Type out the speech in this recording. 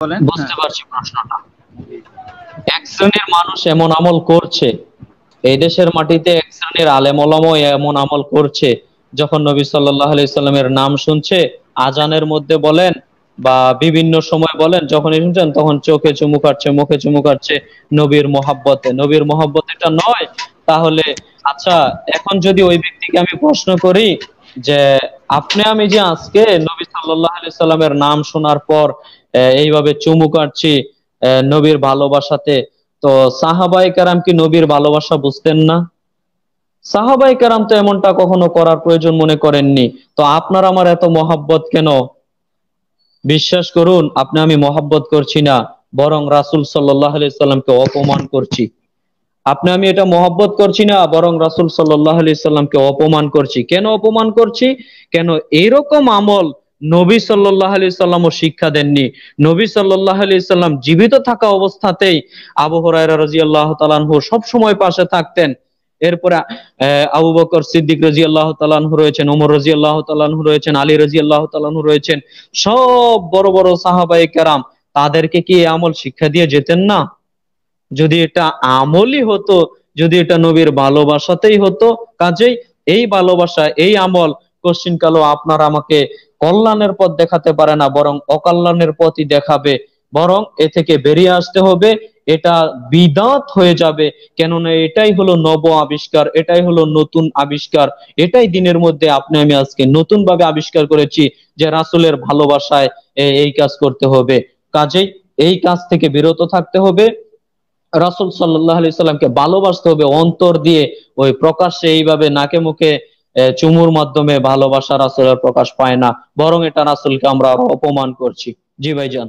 বুঝতে। পারছি প্রশ্নটা এক শ্রেণির মানুষ এমন আমল করছে, এই দেশের মাটিতে এক শ্রেণির আলেম এমন আমল করছে, যখন নবী নাম শুনছে, আজানের মধ্যে বলেন বা বিভিন্ন সময় বলেন যখন শুনছেন, তখন চোখে চুমু কাটছে মুখে চুমু কাটছে নবীর মহাব্বতে নবীর মহাব্বত এটা নয়, তাহলে আচ্ছা এখন যদি ওই ব্যক্তিকে আমি প্রশ্ন করি যে, আপনি আমি যে আজকে নবী সাল্লাল্লাহু আলাইহি নাম শোনার পর এইভাবে চুমু কাটছি নবীর ভালোবাসাতে। তো সাহাবাই কারাম কি নবীর ভালোবাসা বুঝতেন না? সাহাবাই কারাম তো এমনটা কখনো করার প্রয়োজন মনে করেননি। তো আপনার আমার এত মহাব্বত কেন? বিশ্বাস করুন, আপনি আমি মহাব্বত করছি না, বরং রাসুল সাল্লামকে অপমান করছি। আপনি আমি এটা মহব্বত করছি না, বরং রাসুল আলাইহি সাল্লামকে অপমান করছি। কেন অপমান করছি? কেন এইরকম আমল নবী সাল্লাল্লাহু আলাইহি সাল্লামও শিক্ষা দেননি। নবী সাল্লাল্লাহু আলাইহি সাল্লাম জীবিত থাকা অবস্থাতেই আবু হুরায়রা রাদিয়াল্লাহু তাআলা আনহু সব সময় পাশে থাকতেন। এরপরে আবু বকর সিদ্দিক রাদিয়াল্লাহু তাআলা আনহু রয়েছেন, ওমর রাদিয়াল্লাহু তাআলা আনহু রয়েছেন, আলী রাদিয়াল্লাহু তাআলা আনহু রয়েছেন। সব বড় বড় সাহাবায়ে কেরাম তাদেরকে কি আমল শিক্ষা দিয়ে যেতেন না? যদি এটা আমলই হতো, যদি এটা নবীর ভালোবাসাতেই হতো, কাজেই এই ভালোবাসা, এই আমল কোশ্চিন কালো আপনার আমাকে কল্যাণের পথ দেখাতে পারে না, বরং অকল্যাণের পথই দেখাবে। বরং এ থেকে বেরিয়ে আসতে হবে, এটা বিদাত হয়ে যাবে। কেননা এটাই হলো নব আবিষ্কার, এটাই হলো নতুন আবিষ্কার। এটাই দিনের মধ্যে আপনি, আমি আজকে নতুন ভাবে আবিষ্কার করেছি যে রাসূলের ভালোবাসায় এই কাজ করতে হবে। কাজেই এই কাজ থেকে বিরত থাকতে হবে। রাসূল সাল্লাল্লাহু আলাইহি সাল্লামকে ভালোবাসতে হবে, অন্তর দিয়ে। ওই প্রকাশ্যে এইভাবে নাকে মুখে চুমুর মাধ্যমে ভালোবাসা রাসুলের প্রকাশ পায় না। বরং এটা রাসুলকে আমরা অপমান করছি। জি ভাইজান।